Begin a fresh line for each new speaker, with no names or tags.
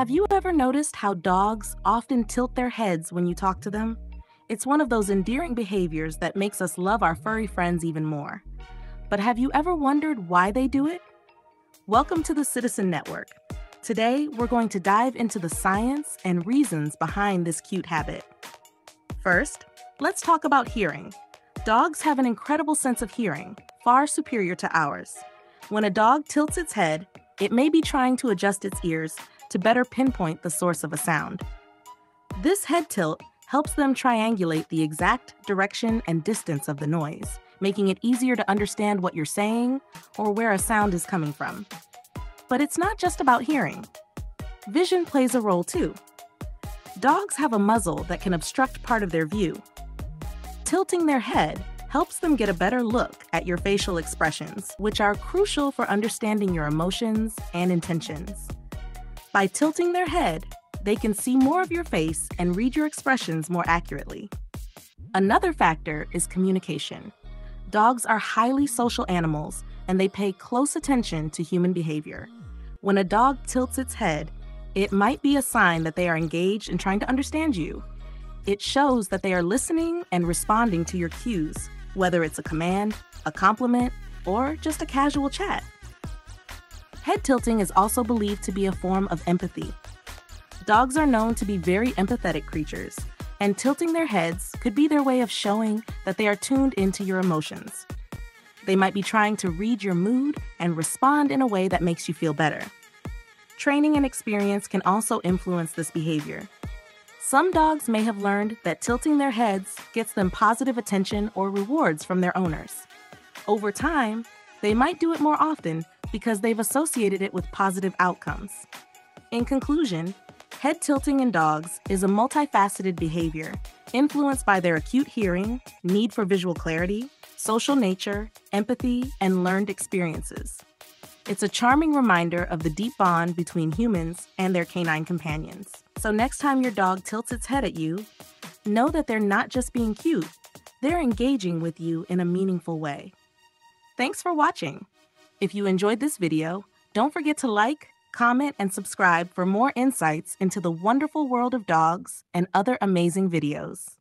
Have you ever noticed how dogs often tilt their heads when you talk to them? It's one of those endearing behaviors that makes us love our furry friends even more. But have you ever wondered why they do it? Welcome to the Citizen Network. Today, we're going to dive into the science and reasons behind this cute habit. First, let's talk about hearing. Dogs have an incredible sense of hearing, far superior to ours. When a dog tilts its head, it may be trying to adjust its ears to better pinpoint the source of a sound. This head tilt helps them triangulate the exact direction and distance of the noise, making it easier to understand what you're saying or where a sound is coming from. But it's not just about hearing. Vision plays a role too. Dogs have a muzzle that can obstruct part of their view. Tilting their head helps them get a better look at your facial expressions, which are crucial for understanding your emotions and intentions. By tilting their head, they can see more of your face and read your expressions more accurately. Another factor is communication. Dogs are highly social animals and they pay close attention to human behavior. When a dog tilts its head, it might be a sign that they are engaged in trying to understand you. It shows that they are listening and responding to your cues, whether it's a command, a compliment, or just a casual chat. Head tilting is also believed to be a form of empathy. Dogs are known to be very empathetic creatures, and tilting their heads could be their way of showing that they are tuned into your emotions. They might be trying to read your mood and respond in a way that makes you feel better. Training and experience can also influence this behavior. Some dogs may have learned that tilting their heads gets them positive attention or rewards from their owners. Over time, they might do it more often because they've associated it with positive outcomes. In conclusion, head tilting in dogs is a multifaceted behavior influenced by their acute hearing, need for visual clarity, social nature, empathy, and learned experiences. It's a charming reminder of the deep bond between humans and their canine companions. So, next time your dog tilts its head at you, know that they're not just being cute, they're engaging with you in a meaningful way. Thanks for watching. If you enjoyed this video, don't forget to like, comment, and subscribe for more insights into the wonderful world of dogs and other amazing videos.